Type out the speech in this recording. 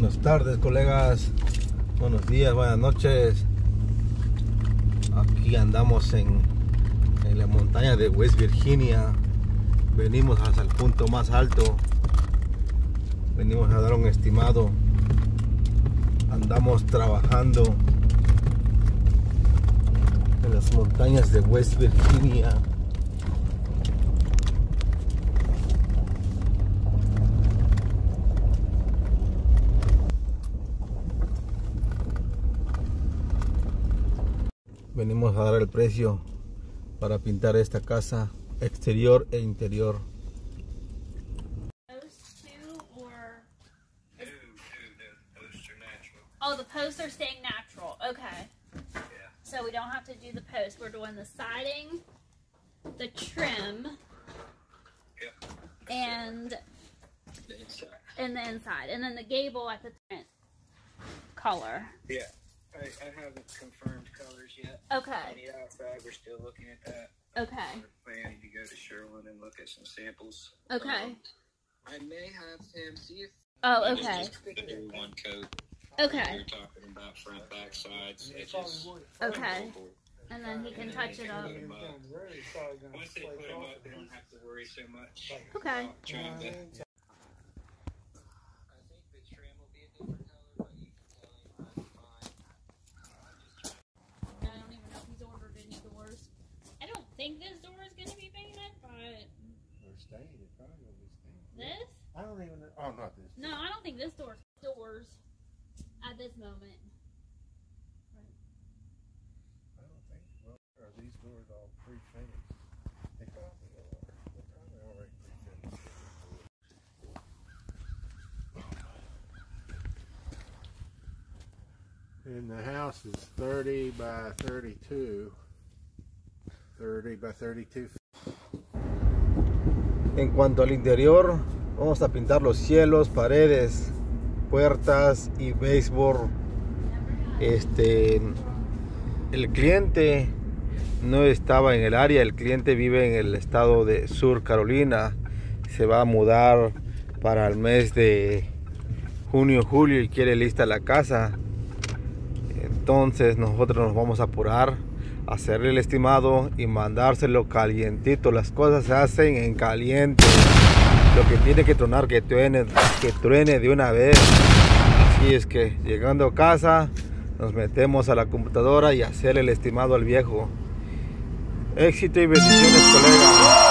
Buenas tardes, colegas. Buenos días, buenas noches. Aquí andamos en, en la montaña de West Virginia. Venimos hasta el punto más alto. Venimos a dar un estimado. Andamos trabajando en las montañas de West Virginia. Venimos a dar el precio para pintar esta casa exterior e interior. Those two or Who, who the posts are natural. oh the posts are staying natural. Okay. Yeah. So we don't have to do the post. We're doing the siding, the trim, Yep. and The inside. and the inside, and then the gable at the different color. Yeah. I, I haven't confirmed colors yet. Okay. On the outside, we're still looking at that. Okay. We're planning to go to Sherwin and look at some samples. Okay. Um, I may have him see if. Oh, okay. Just to do one coat. Okay. You're talking about front, back, sides, edges. Okay. And then he can touch it up. Once they put them up, they don't have to worry so much. Okay. about Trying to. I think the trim will be a different color, but you can tell him I'm fine. I don't even know if he's ordered any doors. I don't think this door is gonna be painted, but They're staying, they're probably gonna be staying. this? I don't even know. Oh, not this. No, I don't think this door's doors at this moment. I don't think. Well, are these doors all pre-finished? They probably are. They're probably already pre-finished. And the house is 30 by 32. 30 by 32. En cuanto al interior, vamos a pintar los cielos, paredes, puertas y baseboard. Este, el cliente no estaba en el área, el cliente vive en el estado de Sur Carolina. Se va a mudar para el mes de junio, julio y quiere lista la casa. Entonces nosotros nos vamos a apurar, hacerle el estimado y mandárselo calientito. Las cosas se hacen en caliente. Lo que tiene que tronar, que truene, que truene de una vez. Así es que llegando a casa, nos metemos a la computadora y hacer el estimado al viejo. Éxito y bendiciones, colega.